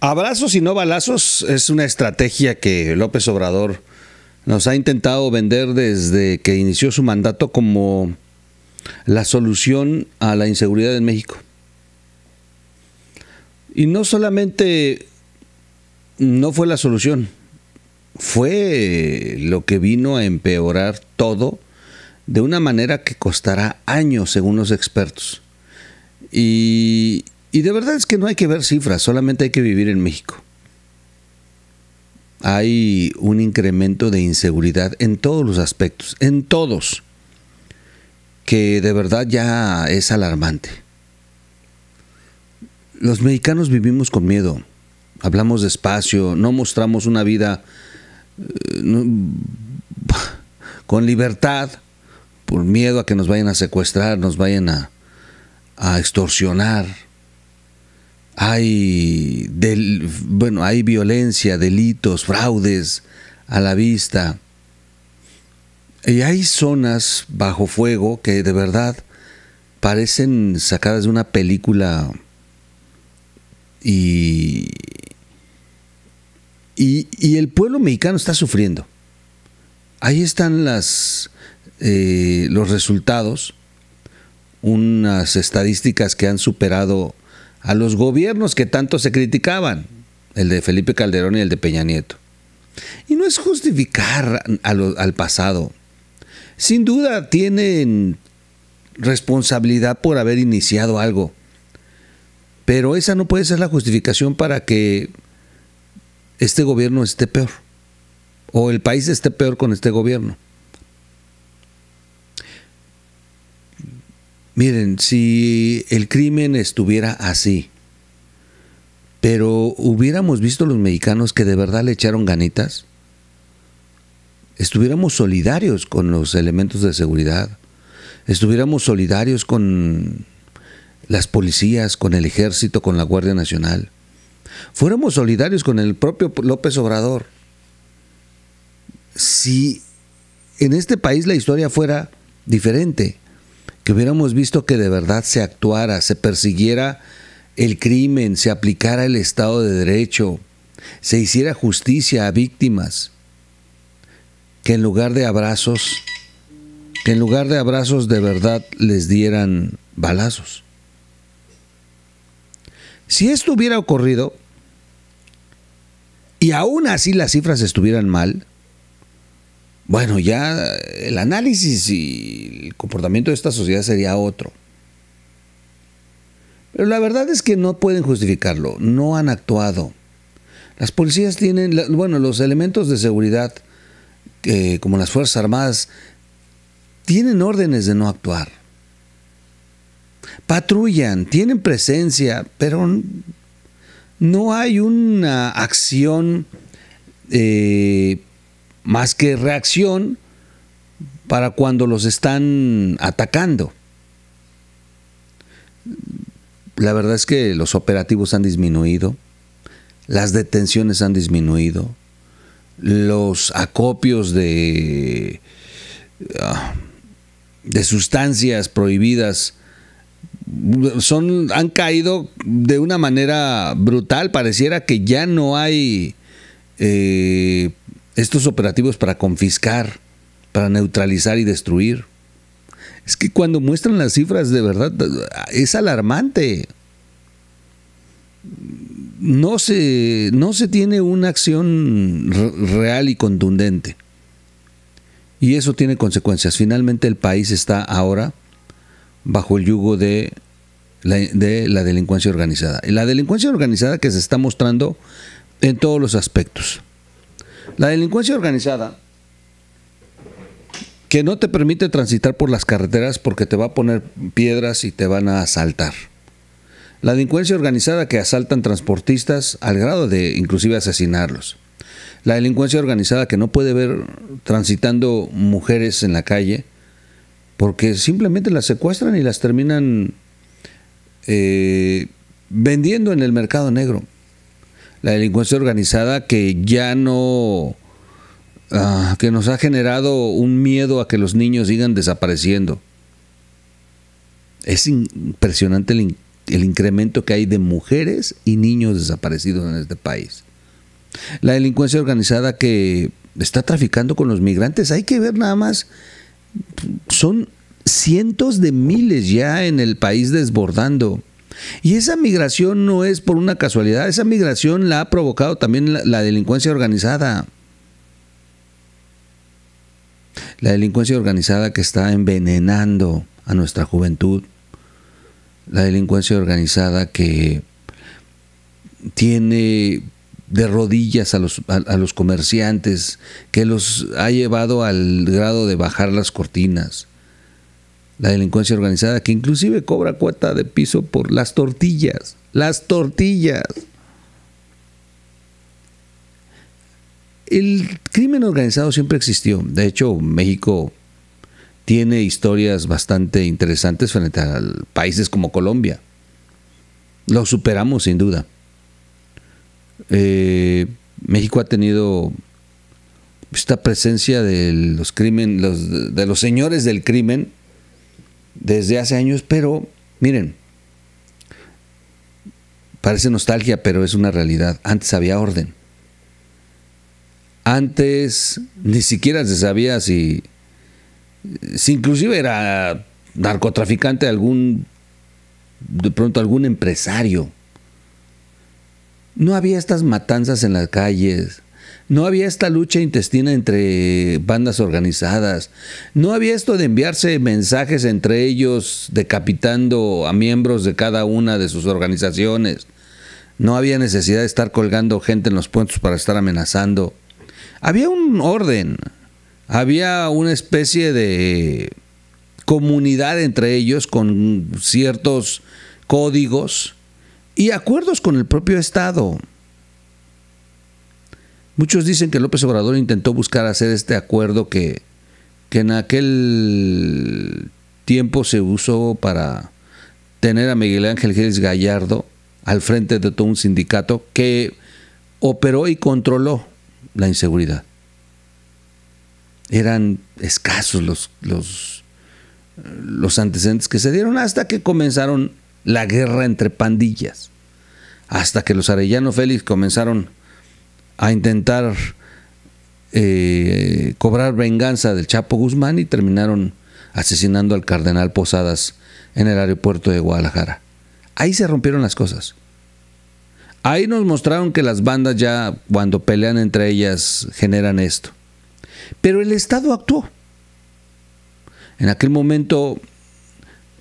Abrazos y no balazos es una estrategia que López Obrador nos ha intentado vender desde que inició su mandato como la solución a la inseguridad en México. Y no solamente no fue la solución, fue lo que vino a empeorar todo de una manera que costará años según los expertos. Y, y de verdad es que no hay que ver cifras, solamente hay que vivir en México. Hay un incremento de inseguridad en todos los aspectos, en todos, que de verdad ya es alarmante. Los mexicanos vivimos con miedo, hablamos despacio, no mostramos una vida eh, con libertad por miedo a que nos vayan a secuestrar, nos vayan a, a extorsionar hay, bueno, hay violencia, delitos, fraudes a la vista. Y hay zonas bajo fuego que de verdad parecen sacadas de una película y, y, el pueblo mexicano está sufriendo. Ahí están las, eh, los resultados, unas estadísticas que han superado a los gobiernos que tanto se criticaban, el de Felipe Calderón y el de Peña Nieto. Y no es justificar al pasado. Sin duda tienen responsabilidad por haber iniciado algo. Pero esa no puede ser la justificación para que este gobierno esté peor. O el país esté peor con este gobierno. Miren, si el crimen estuviera así, pero hubiéramos visto los mexicanos que de verdad le echaron ganitas, estuviéramos solidarios con los elementos de seguridad, estuviéramos solidarios con las policías, con el ejército, con la Guardia Nacional, fuéramos solidarios con el propio López Obrador. Si en este país la historia fuera diferente, que hubiéramos visto que de verdad se actuara, se persiguiera el crimen, se aplicara el Estado de Derecho, se hiciera justicia a víctimas, que en lugar de abrazos, que en lugar de abrazos de verdad les dieran balazos. Si esto hubiera ocurrido, y aún así las cifras estuvieran mal, bueno, ya el análisis y el comportamiento de esta sociedad sería otro. Pero la verdad es que no pueden justificarlo, no han actuado. Las policías tienen, bueno, los elementos de seguridad, como las Fuerzas Armadas, tienen órdenes de no actuar. Patrullan, tienen presencia, pero no hay una acción eh, más que reacción para cuando los están atacando. La verdad es que los operativos han disminuido, las detenciones han disminuido, los acopios de, ah, de sustancias prohibidas son, han caído de una manera brutal. Pareciera que ya no hay eh, estos operativos para confiscar, para neutralizar y destruir. Es que cuando muestran las cifras de verdad es alarmante. No se, no se tiene una acción real y contundente. Y eso tiene consecuencias. Finalmente el país está ahora bajo el yugo de la, de la delincuencia organizada. La delincuencia organizada que se está mostrando en todos los aspectos. La delincuencia organizada, que no te permite transitar por las carreteras porque te va a poner piedras y te van a asaltar. La delincuencia organizada que asaltan transportistas al grado de inclusive asesinarlos. La delincuencia organizada que no puede ver transitando mujeres en la calle porque simplemente las secuestran y las terminan eh, vendiendo en el mercado negro la delincuencia organizada que ya no, ah, que nos ha generado un miedo a que los niños sigan desapareciendo. Es impresionante el incremento que hay de mujeres y niños desaparecidos en este país. La delincuencia organizada que está traficando con los migrantes, hay que ver nada más, son cientos de miles ya en el país desbordando. Y esa migración no es por una casualidad, esa migración la ha provocado también la, delincuencia organizada. La delincuencia organizada que está envenenando a nuestra juventud. La delincuencia organizada que tiene de rodillas a los, comerciantes, que los ha llevado al grado de bajar las cortinas. La delincuencia organizada que inclusive cobra cuota de piso por las tortillas, las tortillas. El crimen organizado siempre existió. De hecho, México tiene historias bastante interesantes frente a países como Colombia. Lo superamos sin duda. Eh, México ha tenido esta presencia de los crimen, de los señores del crimen desde hace años, pero miren, parece nostalgia, pero es una realidad. Antes había orden. Antes ni siquiera se sabía si, si inclusive era narcotraficante algún, de pronto algún empresario no había estas matanzas en las calles, no había esta lucha intestina entre bandas organizadas, no había esto de enviarse mensajes entre ellos decapitando a miembros de cada una de sus organizaciones, no había necesidad de estar colgando gente en los puentes para estar amenazando. Había un orden, había una especie de comunidad entre ellos con ciertos códigos y acuerdos con el propio Estado. Muchos dicen que López Obrador intentó buscar hacer este acuerdo que, que en aquel tiempo se usó para tener a Miguel Ángel Gérez Gallardo al frente de todo un sindicato que operó y controló la inseguridad. Eran escasos los, los, los antecedentes que se dieron hasta que comenzaron la guerra entre pandillas, hasta que los Arellano Félix comenzaron a intentar eh, cobrar venganza del Chapo Guzmán y terminaron asesinando al cardenal Posadas en el aeropuerto de Guadalajara. Ahí se rompieron las cosas. Ahí nos mostraron que las bandas ya cuando pelean entre ellas generan esto. Pero el Estado actuó. En aquel momento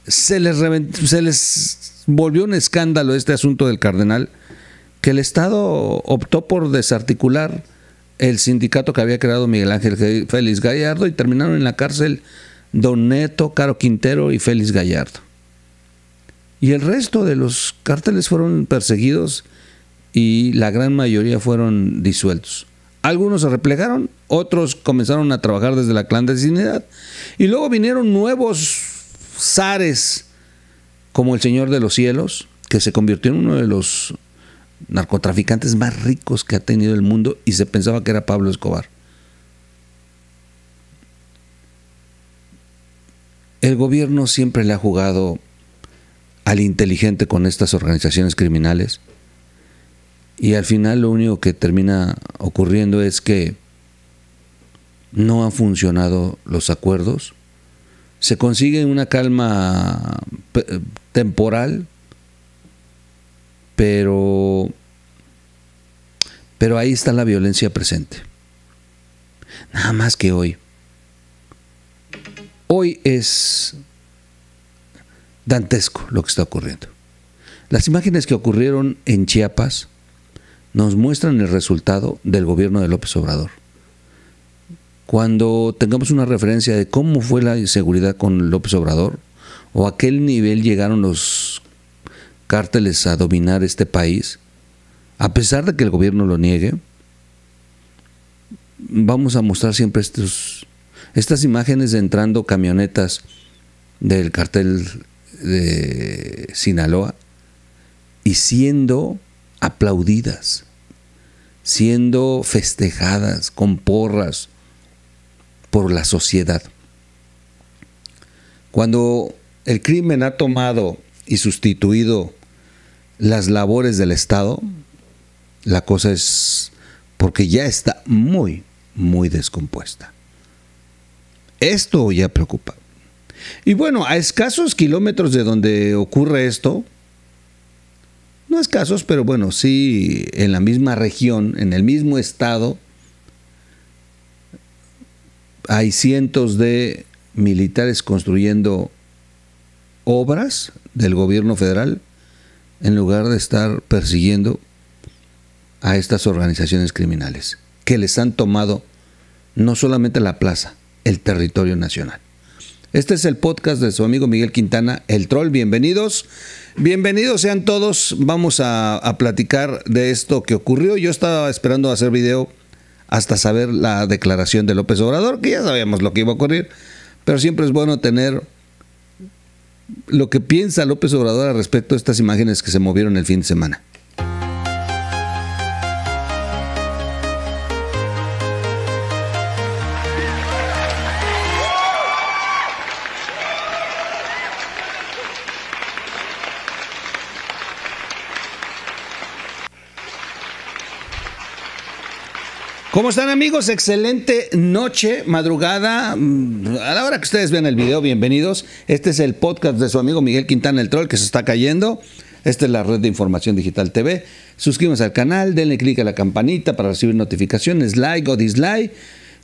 se les, se les volvió un escándalo este asunto del cardenal, que el Estado optó por desarticular el sindicato que había creado Miguel Ángel Félix Gallardo y terminaron en la cárcel Don Neto, Caro Quintero y Félix Gallardo. Y el resto de los cárteles fueron perseguidos y la gran mayoría fueron disueltos. Algunos se replegaron, otros comenzaron a trabajar desde la clandestinidad y luego vinieron nuevos zares como el Señor de los Cielos, que se convirtió en uno de los narcotraficantes más ricos que ha tenido el mundo y se pensaba que era Pablo Escobar. El gobierno siempre le ha jugado al inteligente con estas organizaciones criminales y al final lo único que termina ocurriendo es que no han funcionado los acuerdos se consigue una calma temporal, pero, pero ahí está la violencia presente. Nada más que hoy. Hoy es dantesco lo que está ocurriendo. Las imágenes que ocurrieron en Chiapas nos muestran el resultado del gobierno de López Obrador cuando tengamos una referencia de cómo fue la inseguridad con López Obrador o a qué nivel llegaron los cárteles a dominar este país, a pesar de que el gobierno lo niegue, vamos a mostrar siempre estas imágenes de entrando camionetas del cartel de Sinaloa y siendo aplaudidas, siendo festejadas con porras, por la sociedad. Cuando el crimen ha tomado y sustituido las labores del Estado, la cosa es porque ya está muy, muy descompuesta. Esto ya preocupa. Y bueno, a escasos kilómetros de donde ocurre esto, no escasos, pero bueno, sí en la misma región, en el mismo estado, hay cientos de militares construyendo obras del gobierno federal en lugar de estar persiguiendo a estas organizaciones criminales que les han tomado no solamente la plaza, el territorio nacional. Este es el podcast de su amigo Miguel Quintana, El Troll. Bienvenidos. Bienvenidos sean todos. Vamos a, platicar de esto que ocurrió. Yo estaba esperando hacer video hasta saber la declaración de López Obrador, que ya sabíamos lo que iba a ocurrir, pero siempre es bueno tener lo que piensa López Obrador al respecto de estas imágenes que se movieron el fin de semana. ¿Cómo están amigos? Excelente noche, madrugada. Mm, a la hora que ustedes vean el video, bienvenidos. Este es el podcast de su amigo Miguel Quintana el Troll que se está cayendo. Esta es la red de información digital TV. Suscríbanse al canal, denle clic a la campanita para recibir notificaciones, like o dislike.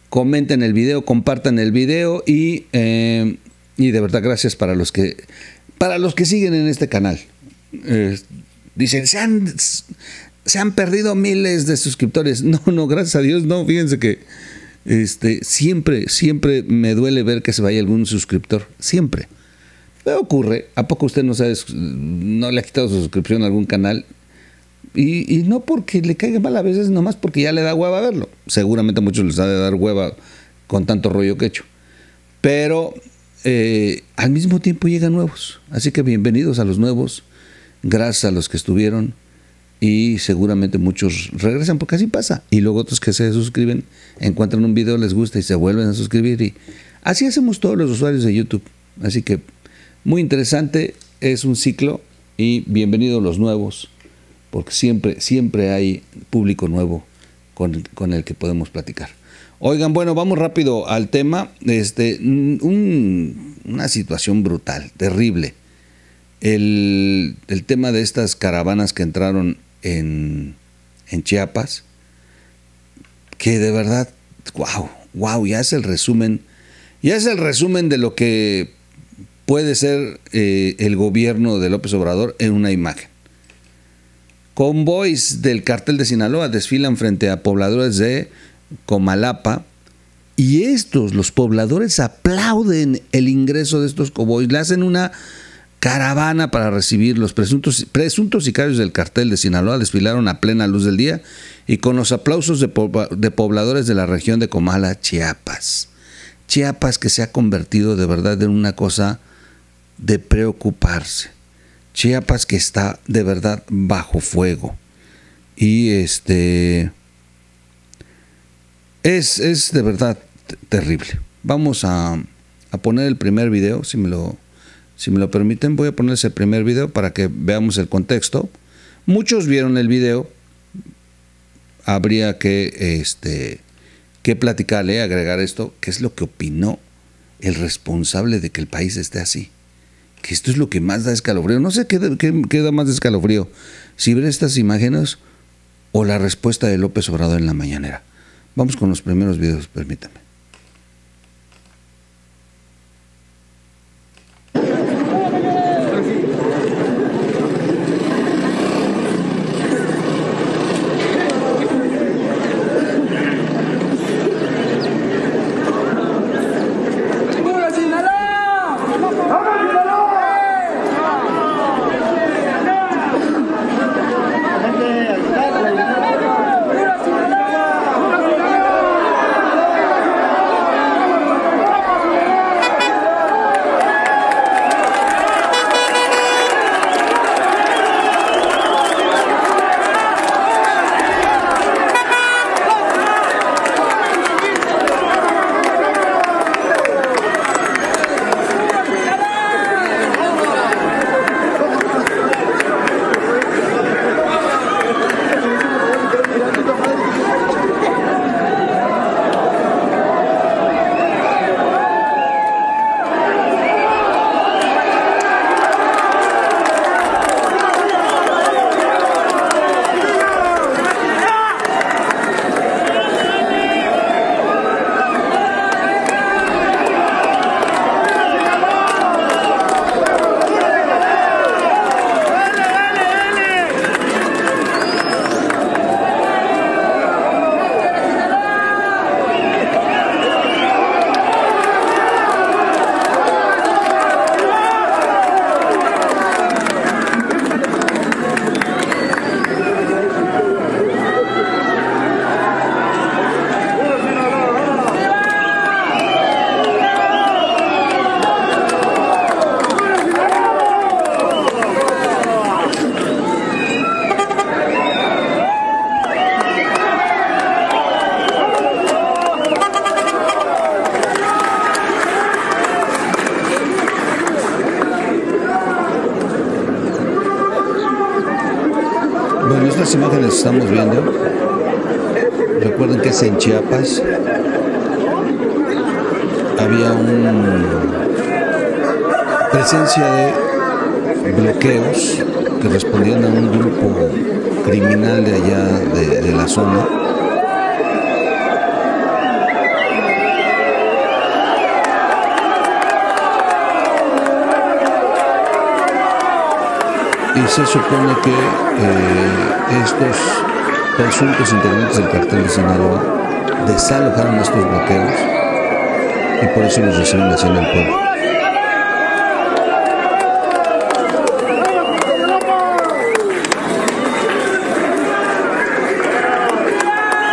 Comenten el video, compartan el video y, eh, y de verdad gracias para los que para los que siguen en este canal. Eh, dicen, sean se han perdido miles de suscriptores. No, no, gracias a Dios, no. Fíjense que este, siempre, siempre me duele ver que se vaya algún suscriptor. Siempre. Pero ocurre. ¿A poco usted no, sabe, no le ha quitado su suscripción a algún canal? Y, no porque le caiga mal a veces, nomás porque ya le da hueva verlo. Seguramente a muchos les ha de dar hueva con tanto rollo que he hecho. Pero eh, al mismo tiempo llegan nuevos. Así que bienvenidos a los nuevos. Gracias a los que estuvieron y seguramente muchos regresan porque así pasa. Y luego otros que se suscriben, encuentran un video, les gusta y se vuelven a suscribir. Y así hacemos todos los usuarios de YouTube. Así que muy interesante, es un ciclo y bienvenidos los nuevos, porque siempre, siempre hay público nuevo con, con el que podemos platicar. Oigan, bueno, vamos rápido al tema. Este, una situación brutal, terrible. El, el, tema de estas caravanas que entraron en, Chiapas, que de verdad, wow, wow, ya es el resumen, ya es el resumen de lo que puede ser eh, el gobierno de López Obrador en una imagen. Convoys del cartel de Sinaloa desfilan frente a pobladores de Comalapa y estos, los pobladores, aplauden el ingreso de estos convoys, le hacen una caravana para recibir los presuntos, presuntos sicarios del cartel de Sinaloa desfilaron a plena luz del día y con los aplausos de, pobladores de la región de Comala, Chiapas. Chiapas que se ha convertido de verdad en una cosa de preocuparse. Chiapas que está de verdad bajo fuego. Y este es, es de verdad terrible. Vamos a, a poner el primer video, si me lo si me lo permiten, voy a ponerles el primer video para que veamos el contexto. Muchos vieron el video. Habría que, este, que platicarle, agregar esto, qué es lo que opinó el responsable de que el país esté así. Que esto es lo que más da escalofrío. No sé qué, qué da más escalofrío. Si ver estas imágenes o la respuesta de López Obrador en la mañanera. Vamos con los primeros videos, permítame. Imágenes estamos viendo, recuerden que es en Chiapas, había una presencia de bloqueos que respondían a un grupo criminal de allá de la zona. Y se supone que eh, estos presuntos integrantes del cartel de Sinaloa desalojaron estos bloqueos y por eso los reciben así en el pueblo.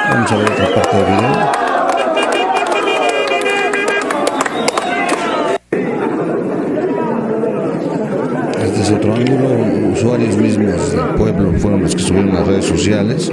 Vamos a ver otra parte del video. Este es otro ángulo. Usuarios mismos del pueblo fueron los que subieron las redes sociales.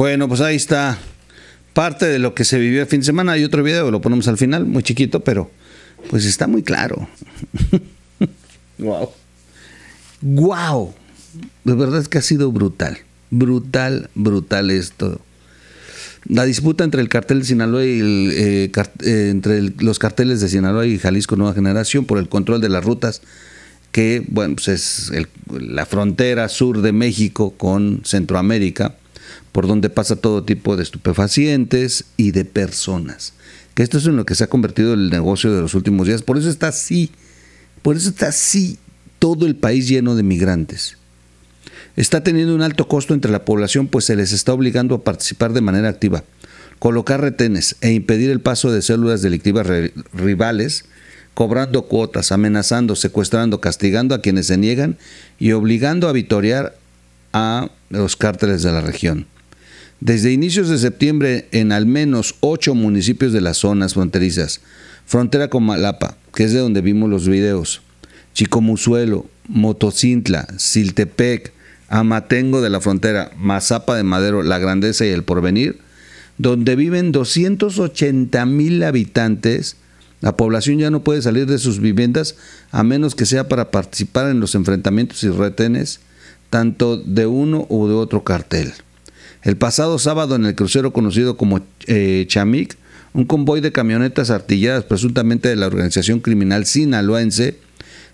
Bueno, pues ahí está parte de lo que se vivió el fin de semana. Hay otro video, lo ponemos al final, muy chiquito, pero pues está muy claro. wow. Wow. De verdad es que ha sido brutal. Brutal, brutal esto. La disputa entre el cartel de Sinaloa y el, eh, eh, entre los carteles de Sinaloa y Jalisco Nueva Generación por el control de las rutas que, bueno, pues es el- la frontera sur de México con Centroamérica, por donde pasa todo tipo de estupefacientes y de personas. Que esto es en lo que se ha convertido el negocio de los últimos días. Por eso está así, por eso está así todo el país lleno de migrantes. Está teniendo un alto costo entre la población, pues se les está obligando a participar de manera activa, colocar retenes e impedir el paso de células delictivas rivales, cobrando cuotas, amenazando, secuestrando, castigando a quienes se niegan y obligando a vitorear a los cárteles de la región. Desde inicios de septiembre, en al menos ocho municipios de las zonas fronterizas, frontera con Malapa, que es de donde vimos los videos, Chicomuzuelo, Motocintla, Siltepec, Amatengo de la frontera, Mazapa de Madero, La Grandeza y El Porvenir, donde viven 280 mil habitantes, la población ya no puede salir de sus viviendas a menos que sea para participar en los enfrentamientos y retenes, tanto de uno u de otro cartel. El pasado sábado en el crucero conocido como eh, Chamic, un convoy de camionetas artilladas presuntamente de la organización criminal sinaloense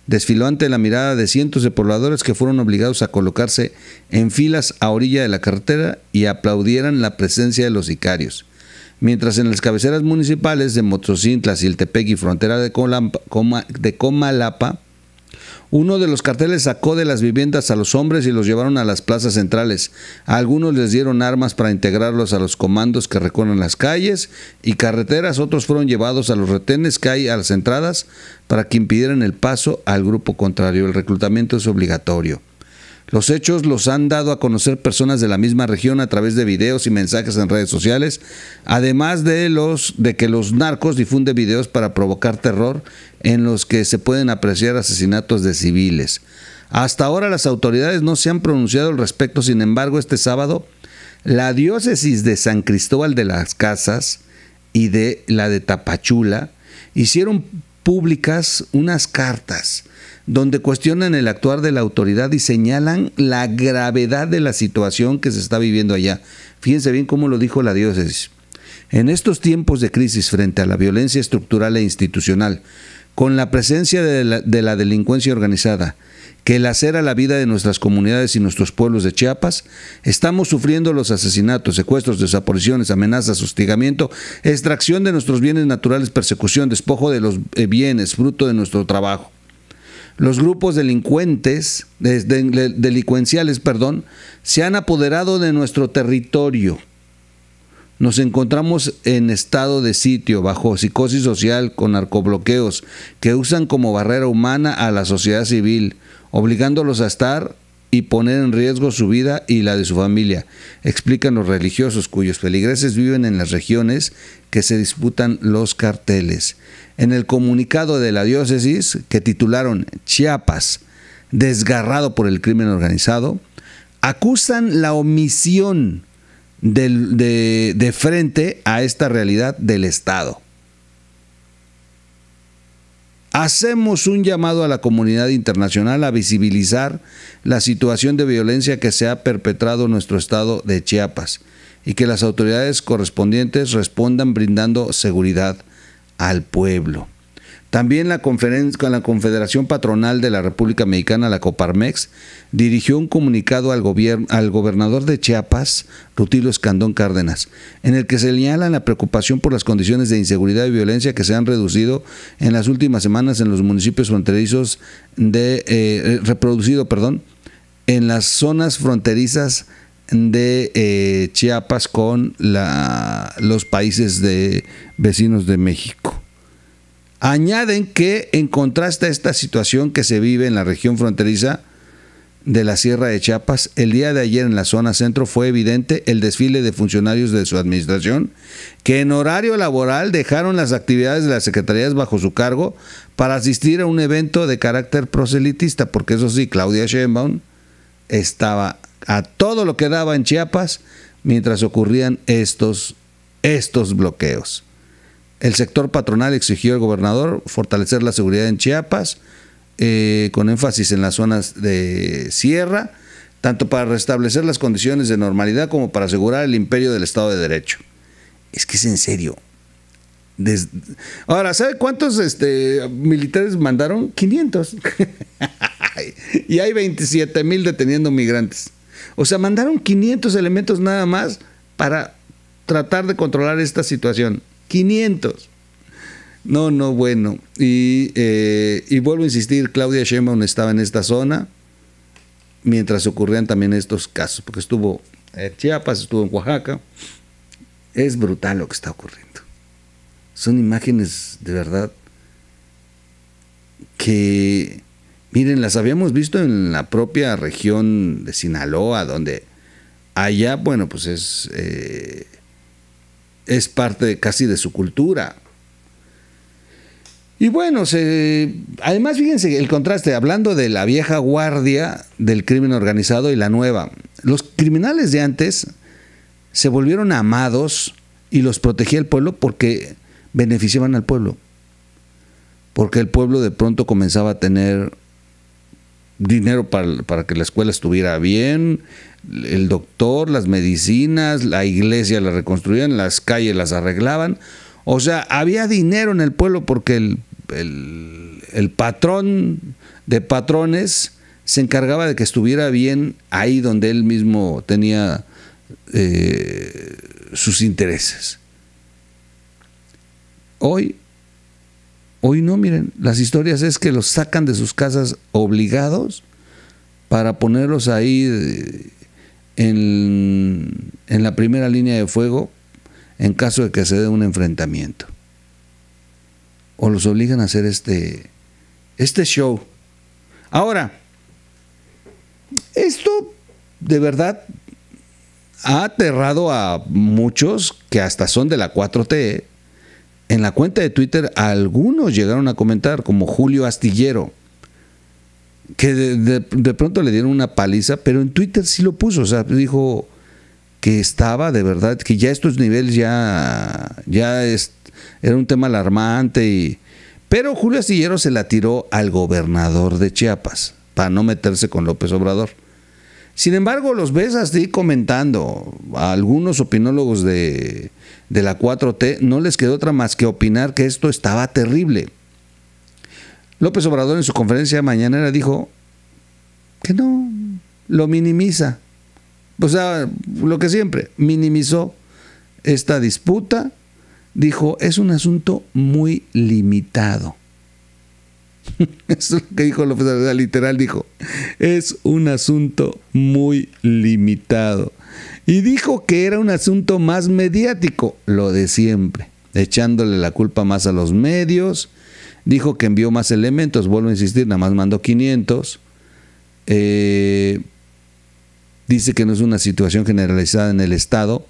desfiló ante la mirada de cientos de pobladores que fueron obligados a colocarse en filas a orilla de la carretera y aplaudieran la presencia de los sicarios. Mientras en las cabeceras municipales de Motocintla, y frontera de, Colampa- de Comalapa, Uno de los carteles sacó de las viviendas a los hombres y los llevaron a las plazas centrales. Algunos les dieron armas para integrarlos a los comandos que recorren las calles y carreteras, otros fueron llevados a los retenes que hay a las entradas para que impidieran el paso al grupo contrario. El reclutamiento es obligatorio. Los hechos los han dado a conocer personas de la misma región a través de videos y mensajes en redes sociales, además de los de que los narcos difunden videos para provocar terror en los que se pueden apreciar asesinatos de civiles. Hasta ahora las autoridades no se han pronunciado al respecto, sin embargo, este sábado la diócesis de San Cristóbal de las Casas y de la de Tapachula hicieron públicas unas cartas donde cuestionan el actuar de la autoridad y señalan la gravedad de la situación que se está viviendo allá. Fíjense bien cómo lo dijo la diócesis. En estos tiempos de crisis frente a la violencia estructural e institucional, con la presencia de la, de la delincuencia organizada, que lacera la vida de nuestras comunidades y nuestros pueblos de Chiapas, estamos sufriendo los asesinatos, secuestros, desapariciones, amenazas, hostigamiento, extracción de nuestros bienes naturales, persecución, despojo de los eh, bienes, fruto de nuestro trabajo. Los grupos delincuentes, delincuenciales, perdón, se han apoderado de nuestro territorio. Nos encontramos en estado de sitio, bajo psicosis social, con narcobloqueos, que usan como barrera humana a la sociedad civil, obligándolos a estar y poner en riesgo su vida y la de su familia, explican los religiosos cuyos feligreses viven en las regiones que se disputan los carteles. En el comunicado de la diócesis, que titularon Chiapas, desgarrado por el crimen organizado, acusan la omisión de, frente a esta realidad del Estado. Hacemos un llamado a la comunidad internacional a visibilizar la situación de violencia que se ha perpetrado en nuestro estado de Chiapas y que las autoridades correspondientes respondan brindando seguridad al pueblo. También la, la Confederación Patronal de la República Mexicana, la Coparmex, dirigió un comunicado al, al gobernador de Chiapas, Rutilio Escandón Cárdenas, en el que se señala la preocupación por las condiciones de inseguridad y violencia que se han reducido en las últimas semanas en los municipios fronterizos de eh, reproducido, perdón, en las zonas fronterizas de eh, Chiapas con los países de, vecinos de México. Añaden que en contraste a esta situación que se vive en la región fronteriza de la Sierra de Chiapas, el día de ayer en la zona centro fue evidente el desfile de funcionarios de su administración que en horario laboral dejaron las actividades de las secretarías bajo su cargo para asistir a un evento de carácter proselitista, porque eso sí, Claudia Sheinbaum estaba a todo lo que daba en Chiapas mientras ocurrían estos, estos bloqueos. El sector patronal exigió al gobernador fortalecer la seguridad en Chiapas, eh, con énfasis en las zonas de sierra, tanto para restablecer las condiciones de normalidad como para asegurar el imperio del Estado de Derecho. Es que es en serio. Ahora, ¿sabe cuántos este, militares mandaron? 500. y hay 27 mil deteniendo migrantes. O sea, mandaron 500 elementos nada más para tratar de controlar esta situación. 500. No, no, bueno. Y, eh, y vuelvo a insistir, Claudia Sheinbaum estaba en esta zona mientras ocurrían también estos casos, porque estuvo en Chiapas, estuvo en Oaxaca. Es brutal lo que está ocurriendo. Son imágenes de verdad que Miren, las habíamos visto en la propia región de Sinaloa, donde allá, bueno, pues es, eh, es parte casi de su cultura. Y bueno, además fíjense el contraste, hablando de la vieja guardia del crimen organizado y la nueva. Los criminales de antes se volvieron amados y los protegía el pueblo porque beneficiaban al pueblo. Porque el pueblo de pronto comenzaba a tener dinero para, que la escuela estuviera bien, el doctor, las medicinas, la iglesia la reconstruían, las calles las arreglaban. O sea, había dinero en el pueblo porque el, el, patrón de patrones se encargaba de que estuviera bien ahí donde él mismo tenía eh, sus intereses. Hoy Hoy no, miren, las historias es que los sacan de sus casas obligados para ponerlos ahí eh, en, en la primera línea de fuego en caso de que se dé un enfrentamiento. O los obligan a hacer este, este show. Ahora, esto de verdad ha aterrado a muchos que hasta son de la 4T. En la cuenta de Twitter algunos llegaron a comentar, como Julio Astillero, que de, pronto le dieron una paliza, pero en Twitter sí lo puso, o sea, dijo que estaba de verdad, que ya estos niveles ya, ya es, era un tema alarmante, pero Julio Astillero se la tiró al gobernador de Chiapas para no meterse con López Obrador. Sin embargo, los ves así comentando. A algunos opinólogos de, de la 4T no les quedó otra más que opinar que esto estaba terrible. López Obrador en su conferencia mañanera dijo que no, lo minimiza. O sea, lo que siempre, minimizó esta disputa. Dijo, es un asunto muy limitado. Eso es lo que dijo López Obrador, literal dijo, es un asunto muy limitado. Y dijo que era un asunto más mediático, lo de siempre, echándole la culpa más a los medios. Dijo que envió más elementos, vuelvo a insistir, nada más mandó 500. Eh, dice que no es una situación generalizada en el Estado.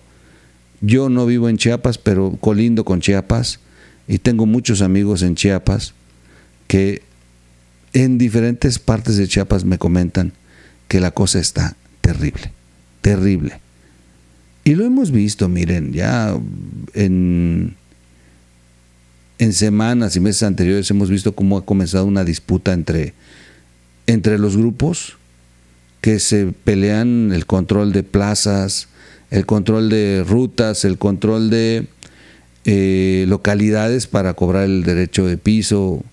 Yo no vivo en Chiapas, pero colindo con Chiapas y tengo muchos amigos en Chiapas que en diferentes partes de Chiapas me comentan que la cosa está terrible, terrible. Y lo hemos visto, miren, ya en, en semanas y meses anteriores hemos visto cómo ha comenzado una disputa entre, entre los grupos que se pelean el control de plazas, el control de rutas, el control de eh, localidades para cobrar el derecho de piso,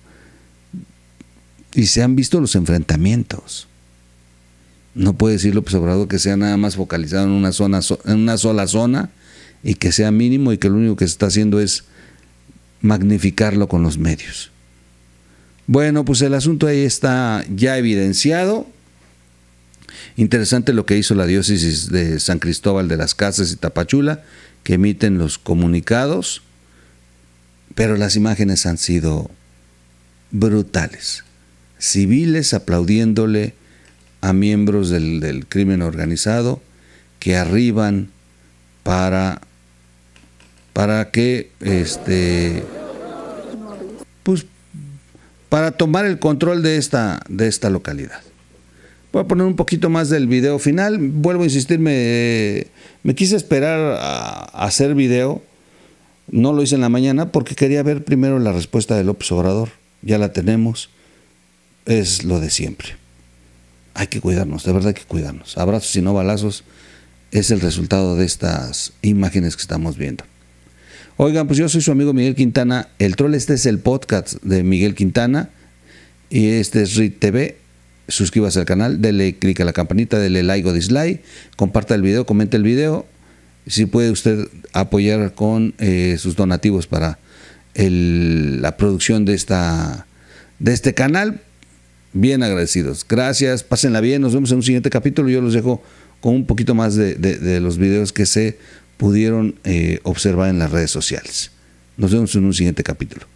y se han visto los enfrentamientos. No puede decir López Obrador que sea nada más focalizado en una, zona, en una sola zona y que sea mínimo y que lo único que se está haciendo es magnificarlo con los medios. Bueno, pues el asunto ahí está ya evidenciado. Interesante lo que hizo la diócesis de San Cristóbal de las Casas y Tapachula, que emiten los comunicados, pero las imágenes han sido brutales civiles aplaudiéndole a miembros del, crimen organizado que arriban para para que este pues para tomar el control de esta de esta localidad. Voy a poner un poquito más del video final. Vuelvo a insistir, me, me quise esperar a, a, hacer video. No lo hice en la mañana porque quería ver primero la respuesta de López Obrador. Ya la tenemos es lo de siempre. Hay que cuidarnos, de verdad hay que cuidarnos. Abrazos y no balazos es el resultado de estas imágenes que estamos viendo. Oigan, pues yo soy su amigo Miguel Quintana. El troll este es el podcast de Miguel Quintana y este es RIT TV. Suscríbase al canal, dele clic a la campanita, dele like o dislike, comparta el video, comente el video. Si puede usted apoyar con eh, sus donativos para la producción de, esta, de este canal, bien agradecidos. Gracias, pásenla bien, nos vemos en un siguiente capítulo. Yo los dejo con un poquito más de, los videos que se pudieron eh, observar en las redes sociales. Nos vemos en un siguiente capítulo.